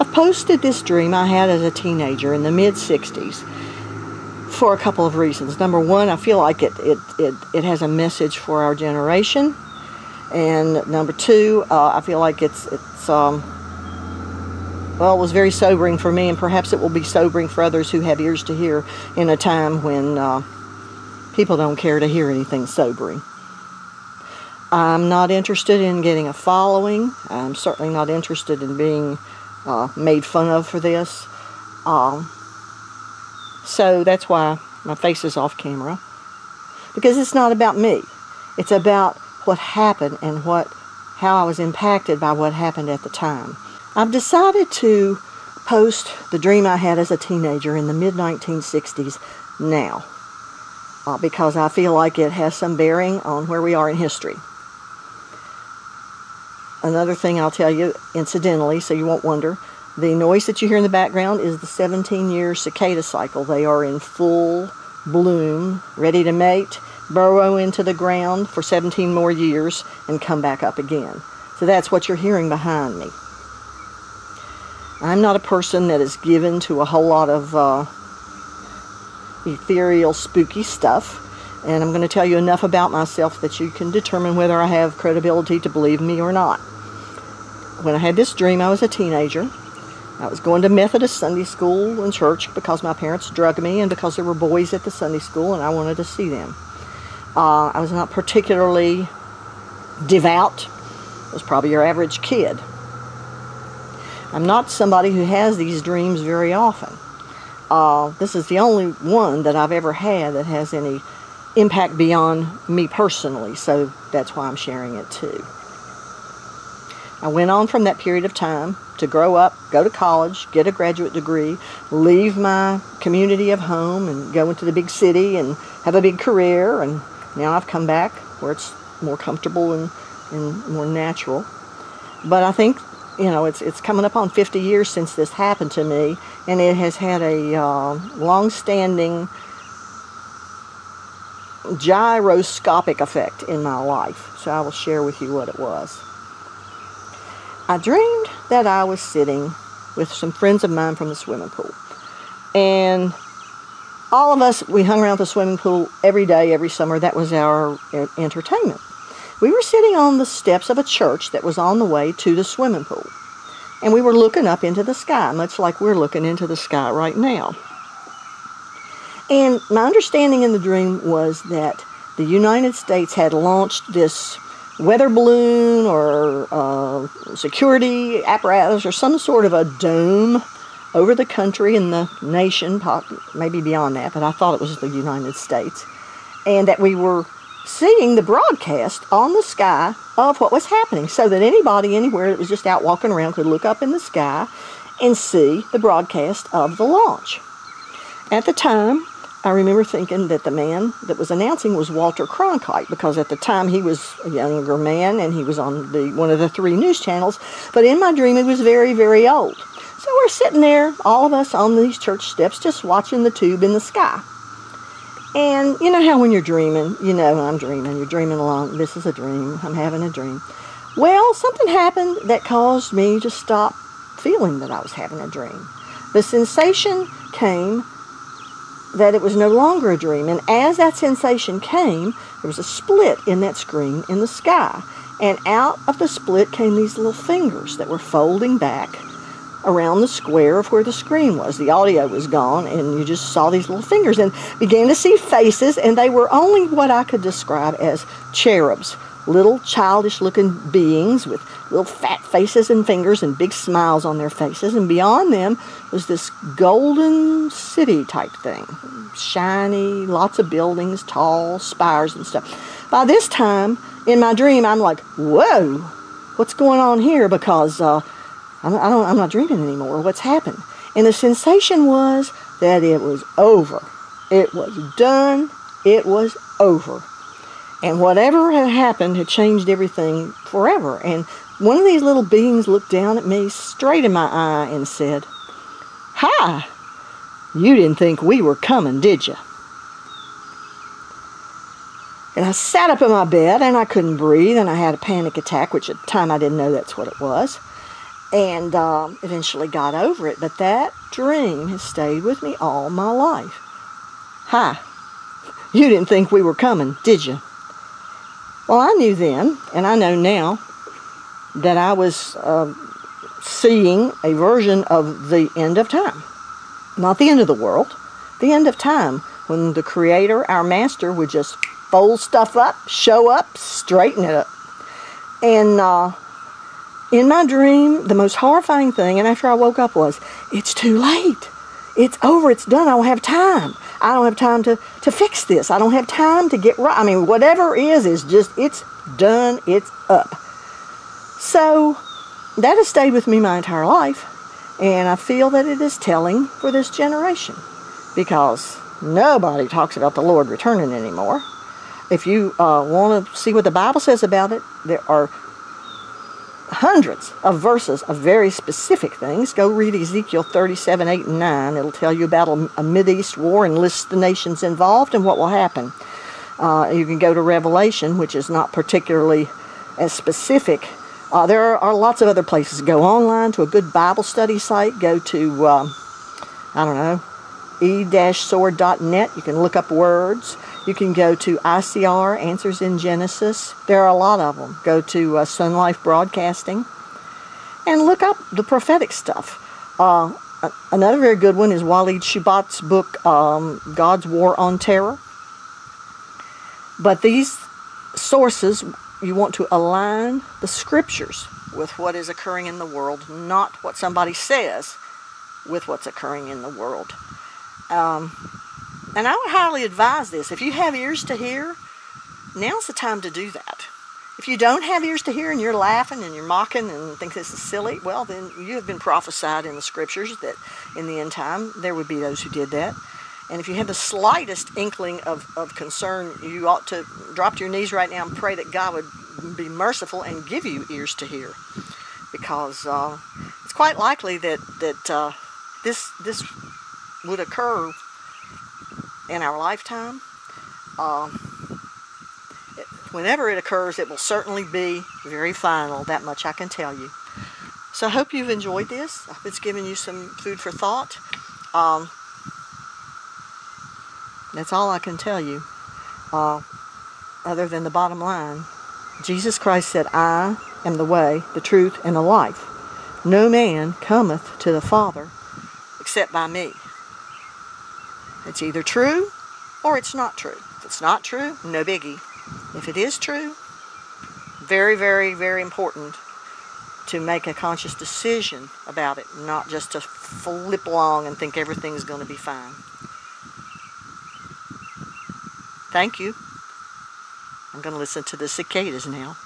I've posted this dream I had as a teenager in the mid 60s for a couple of reasons. Number one, I feel like it, it, it, it has a message for our generation. And number two, uh, I feel like it's, it's um, well, it was very sobering for me, and perhaps it will be sobering for others who have ears to hear in a time when uh, people don't care to hear anything sobering. I'm not interested in getting a following. I'm certainly not interested in being uh, made fun of for this. Um, so that's why my face is off camera. Because it's not about me. It's about what happened and what how I was impacted by what happened at the time. I've decided to post the dream I had as a teenager in the mid 1960s now uh, because I feel like it has some bearing on where we are in history. Another thing I'll tell you, incidentally, so you won't wonder, the noise that you hear in the background is the 17 year cicada cycle. They are in full bloom, ready to mate, burrow into the ground for 17 more years, and come back up again. So that's what you're hearing behind me. I'm not a person that is given to a whole lot of uh, ethereal, spooky stuff. And I'm going to tell you enough about myself that you can determine whether I have credibility to believe me or not. When I had this dream, I was a teenager. I was going to Methodist Sunday school and church because my parents drugged me and because there were boys at the Sunday school and I wanted to see them. Uh, I was not particularly devout. I was probably your average kid. I'm not somebody who has these dreams very often. Uh, this is the only one that I've ever had that has any impact beyond me personally, so that's why I'm sharing it too. I went on from that period of time to grow up, go to college, get a graduate degree, leave my community of home, and go into the big city and have a big career. And now I've come back where it's more comfortable and, and more natural. But I think, you know, it's, it's coming up on 50 years since this happened to me, and it has had a uh, long standing gyroscopic effect in my life. So I will share with you what it was. I dreamed that I was sitting with some friends of mine from the swimming pool. And all of us, we hung around the swimming pool every day, every summer. That was our entertainment. We were sitting on the steps of a church that was on the way to the swimming pool. And we were looking up into the sky, much like we're looking into the sky right now. And my understanding in the dream was that the United States had launched this weather balloon or uh, security apparatus or some sort of a dome over the country and the nation, maybe beyond that, but I thought it was the United States, and that we were seeing the broadcast on the sky of what was happening so that anybody anywhere that was just out walking around could look up in the sky and see the broadcast of the launch. At the time, I remember thinking that the man that was announcing was Walter Cronkite because at the time he was a younger man and he was on the one of the three news channels. But in my dream, he was very, very old. So we're sitting there, all of us on these church steps, just watching the tube in the sky. And you know how when you're dreaming, you know I'm dreaming, you're dreaming along. This is a dream. I'm having a dream. Well, something happened that caused me to stop feeling that I was having a dream. The sensation came that it was no longer a dream. And as that sensation came, there was a split in that screen in the sky. And out of the split came these little fingers that were folding back around the square of where the screen was. The audio was gone, and you just saw these little fingers and began to see faces, and they were only what I could describe as cherubs little childish looking beings with little fat faces and fingers and big smiles on their faces. And beyond them was this golden city type thing shiny, lots of buildings, tall spires and stuff. By this time in my dream, I'm like, whoa, what's going on here? Because uh, I'm, I don't, I'm not dreaming anymore. What's happened? And the sensation was that it was over. It was done. It was over. And whatever had happened had changed everything forever. And one of these little beings looked down at me straight in my eye and said, Hi! You didn't think we were coming, did you? And I sat up in my bed and I couldn't breathe and I had a panic attack, which at the time I didn't know that's what it was. and uh, eventually got over it. But that dream has stayed with me all my life. Hi, you didn't think we were coming, did you? Well, I knew then, and I know now, that I was uh, seeing a version of the end of time. Not the end of the world, the end of time, when the Creator, our Master, would just fold stuff up, show up, straighten it up. And uh, in my dream, the most horrifying thing, and after I woke up, was it's too late. It's over. It's done. I don't have time. I don't have time to, to fix this. I don't have time to get right. I mean, whatever is, is just, it's done. It's up. So that has stayed with me my entire life. And I feel that it is telling for this generation because nobody talks about the Lord returning anymore. If you uh, want to see what the Bible says about it, there are hundreds of verses of very specific things. Go read Ezekiel 37, 8, and 9. It'll tell you about a, a Mideast war and list the nations involved and what will happen. Uh, you can go to Revelation, which is not particularly as specific. Uh, there are, are, lots of other places. Go online to a good Bible study site. Go to, um, I don't know, e-sword.net. You can look up words. You can go to ICR, Answers in Genesis. There are a lot of them. Go to uh, SonLife Broadcasting and look up the prophetic stuff. Uh, another very good one is Walid Shoebat's book, um, God's War on Terror. But these sources, you want to align the scriptures with what is occurring in the world, not what somebody says with what's occurring in the world. Um, and I would highly advise this. If you have ears to hear, now's the time to do that. If you don't have ears to hear and you're laughing and you're mocking and think this is silly, well, then you have been prophesied in the scriptures that in the end time there would be those who did that. And if you have the slightest inkling of, of concern, you ought to drop to your knees right now and pray that God would be merciful and give you ears to hear. Because uh, it's quite likely that, that uh, this, this would occur in our lifetime. Uh, whenever it occurs, it will certainly be very final. That much I can tell you. So I hope you've enjoyed this. I hope it's given you some food for thought. Um, that's all I can tell you. Uh, other than the bottom line, Jesus Christ said, I am the way, the truth, and the life. No man cometh to the Father except by me. It's either true or it's not true. If it's not true, no biggie. If it is true, very, very, very important to make a conscious decision about it, not just to flip along and think everything's going to be fine. Thank you. I'm going to listen to the cicadas now.